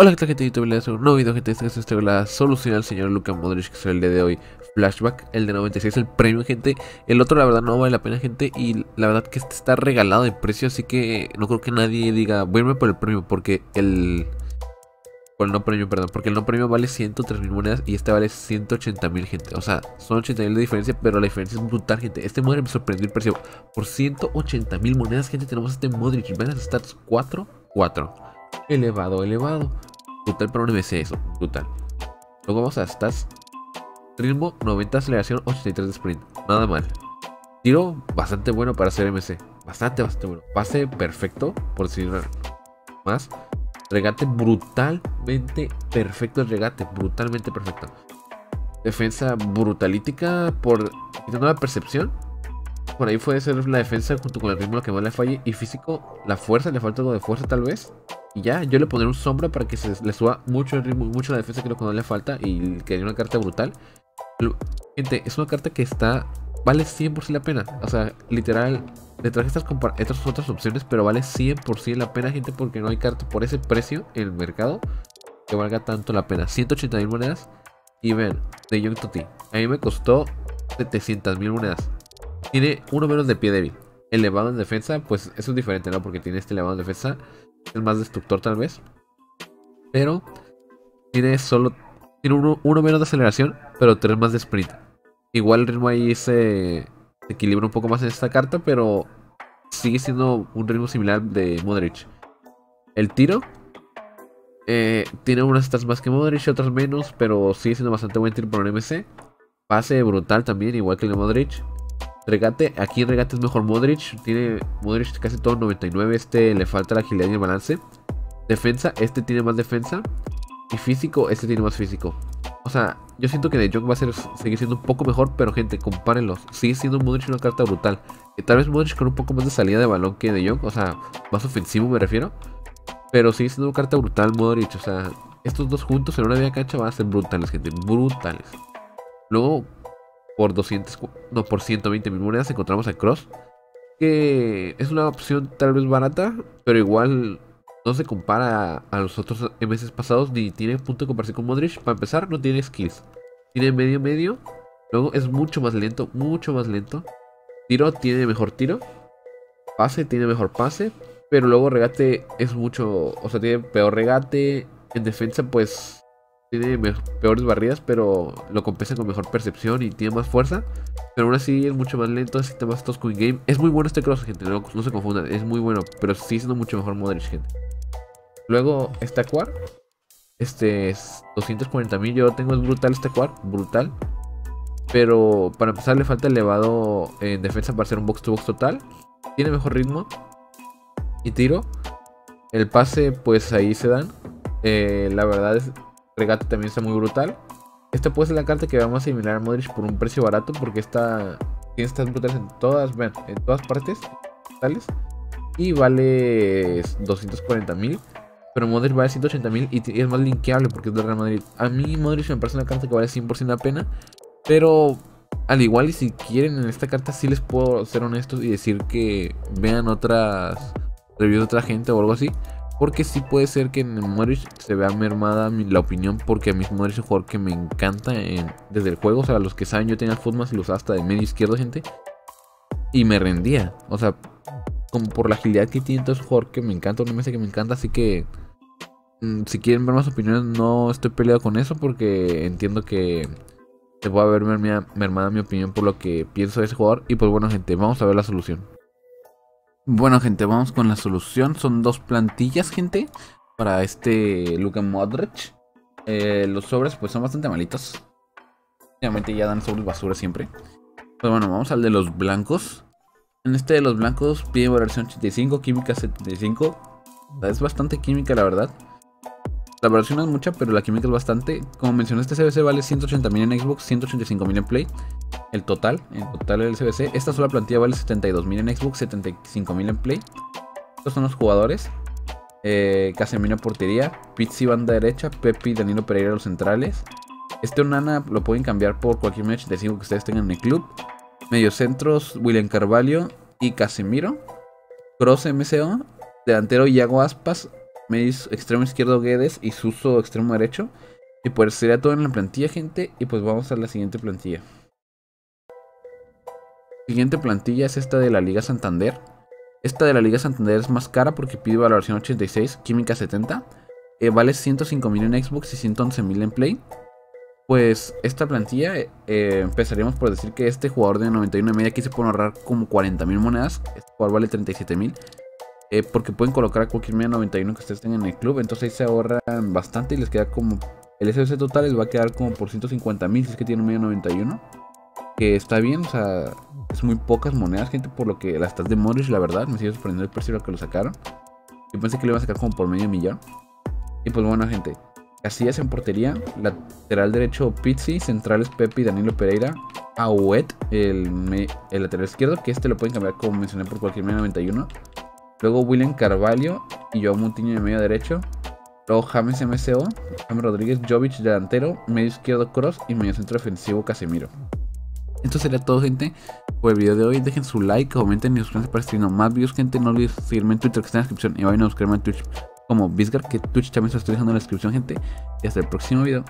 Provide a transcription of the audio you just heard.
Hola, ¿qué tal gente de YouTube? Les un nuevo video, gente. Este es la solución al señor Luka Modric, que es el de hoy. Flashback, el de 96, el premio, gente. El otro, la verdad, no vale la pena, gente. Y la verdad que este está regalado de precio, así que no creo que nadie diga, voy por el premio, porque el... Por el no premio, perdón, porque el no premio vale 103 mil monedas y este vale 180 mil, gente. O sea, son 80 mil de diferencia, pero la diferencia es brutal, gente. Este Modric me sorprendió el precio. Por 180 mil monedas, gente, tenemos este Modric. Ven las stats 4, 4. Elevado, elevado. Un MC eso, brutal. Luego vamos a stats. Ritmo 90, aceleración 83 de sprint. Nada mal. Tiro bastante bueno para ser MC. Bastante, bastante bueno. Pase perfecto, por decir más. Regate brutalmente perfecto regate. Brutalmente perfecto. Defensa brutalítica por quitando la percepción. Por ahí puede ser la defensa junto con el ritmo lo que más le falle. Y físico, la fuerza, le falta algo de fuerza tal vez. Y ya, yo le pondré un sombra para que se le suba mucho el ritmo, mucho la defensa, creo que no le falta. Y que haya una carta brutal. gente, es una carta que está. Vale 100% la pena. O sea, literal. Le traje estas, estas otras opciones, pero vale 100% la pena, gente, porque no hay carta por ese precio en el mercado que valga tanto la pena. 180 mil monedas. Y ven, de Young Toti. A mí me costó 700 mil monedas. Tiene uno menos de pie débil. Elevado en defensa, pues eso es diferente, ¿no? Porque tiene este elevado en defensa es más destructor tal vez. Pero tiene solo. Tiene uno, menos de aceleración, pero tres más de sprint. Igual el ritmo ahí se, equilibra un poco más en esta carta, pero sigue siendo un ritmo similar de Modric. El tiro eh, tiene unas stats más que Modric otras menos, pero sigue siendo bastante buen tiro por un MC. Pase brutal también, igual que el de Modric. Regate, aquí regate es mejor Modric. Tiene Modric casi todo 99. Este le falta la agilidad y el balance. Defensa, este tiene más defensa. Y físico, este tiene más físico. O sea, yo siento que De Jong va a ser, seguir siendo un poco mejor, pero gente, compárenlos. Sigue siendo Modric una carta brutal. Y tal vez Modric con un poco más de salida de balón que De Jong, o sea, más ofensivo me refiero. Pero sigue siendo una carta brutal Modric, o sea, estos dos juntos en una vía cancha van a ser brutales, gente, brutales. Luego, por 200, no, por 120 mil monedas encontramos a Cross. Que es una opción tal vez barata, pero igual no se compara a, los otros meses pasados ni tiene punto de comparación con Modric. Para empezar, no tiene skills. Tiene medio medio. Luego es mucho más lento, mucho más lento. Tiro tiene mejor tiro. Pase tiene mejor pase. Pero luego regate es mucho, o sea, tiene peor regate. En defensa pues tiene peores barridas, pero lo compensa con mejor percepción y tiene más fuerza. Pero aún así es mucho más lento, así más tosco in game. Es muy bueno este cross, gente, no, se confundan, es muy bueno, pero sí siendo mucho mejor Modric, gente. Luego, este Aquar. Este es 240 mil, yo tengo es brutal este Aquar, brutal. Pero para empezar le falta elevado en defensa para ser un box to box total. Tiene mejor ritmo. Y tiro. El pase, pues ahí se dan. Eh, la verdad es, regate también está muy brutal. Esta puede ser la carta que vamos a eliminar a Modric por un precio barato porque esta tiene estas brutales en todas, en todas partes, tales. Y vale 240 mil. Pero Modric vale 180 mil y es más linkeable porque es de Real Madrid. A mí Modric me parece una carta que vale 100% la pena. Pero al igual y si quieren en esta carta sí les puedo ser honestos y decir que vean otras reviews de otra gente o algo así. Porque sí puede ser que en Modric se vea mermada la opinión. Porque a mí Modric es un jugador que me encanta desde el juego. O sea, los que saben, yo tenía Footmas y lo usaba hasta de medio izquierdo, gente. Y me rendía. O sea, como por la agilidad que tiene, es un jugador que me encanta, un MS que me encanta. Así que mm, si quieren ver más opiniones, no estoy peleado con eso. Porque entiendo que se puede ver mermada mi opinión por lo que pienso de ese jugador. Y pues bueno, gente, vamos a ver la solución. Bueno, gente, vamos con la solución. Son dos plantillas, gente, para este Luka Modric. Eh, los sobres, pues, son bastante malitos. Obviamente ya dan sobres basura siempre. Pues bueno, vamos al de los blancos. En este de los blancos pide versión 85, química 75. Es bastante química, la verdad. La versión es mucha, pero la química es bastante. Como mencioné, este CBC vale 180.000 en Xbox, 185.000 en Play. El total, en total el CBC. Esta sola plantilla vale 72.000 en Xbox, 75.000 en Play. Estos son los jugadores. Eh, Casemiro portería, Pizzi banda derecha, Pepi Danilo Pereira los centrales. Este Onana lo pueden cambiar por cualquier match de 5 que ustedes tengan en el club. Mediocentros, William Carvalho y Casemiro. Cross MCO, delantero Iago Aspas, Medio extremo izquierdo Guedes y Suso extremo derecho. Y pues sería todo en la plantilla, gente. Y pues vamos a la siguiente plantilla. Siguiente plantilla es esta de la Liga Santander. Esta de la Liga Santander es más cara porque pide valoración 86, química 70. Eh, vale 105.000 en Xbox y 111.000 en Play. Pues esta plantilla eh, empezaríamos por decir que este jugador de 91 de media aquí se puede ahorrar como 40.000 monedas. Este jugador vale 37.000. Eh, porque pueden colocar a cualquier media 91 que ustedes tengan en el club. Entonces ahí se ahorran bastante y les queda como... El SBC total les va a quedar como por 150.000 si es que tienen media 91. Que está bien, o sea, es muy pocas monedas, gente, por lo que las estás de Morris, la verdad. Me sigue sorprendiendo el precio lo que lo sacaron. Yo pensé que lo iban a sacar como por medio millón. Y pues bueno, gente. Casillas en portería. Lateral derecho Pizzi. Centrales Pepe y Danilo Pereira. Auet, el, el lateral izquierdo. Que este lo pueden cambiar como mencioné por cualquier medio 91. Luego William Carvalho y Joao Moutinho de medio derecho. Luego James MCO, James Rodríguez, Jovic delantero, medio izquierdo Cross y medio centro defensivo Casemiro. Esto sería todo, gente, por el video de hoy. Dejen su like, comenten y suscríbanse para streamar más videos, gente. No olviden seguirme en Twitter que está en la descripción y vayan a buscarme en Twitch como Bisgar, que Twitch también se está dejando en la descripción, gente. Y hasta el próximo video.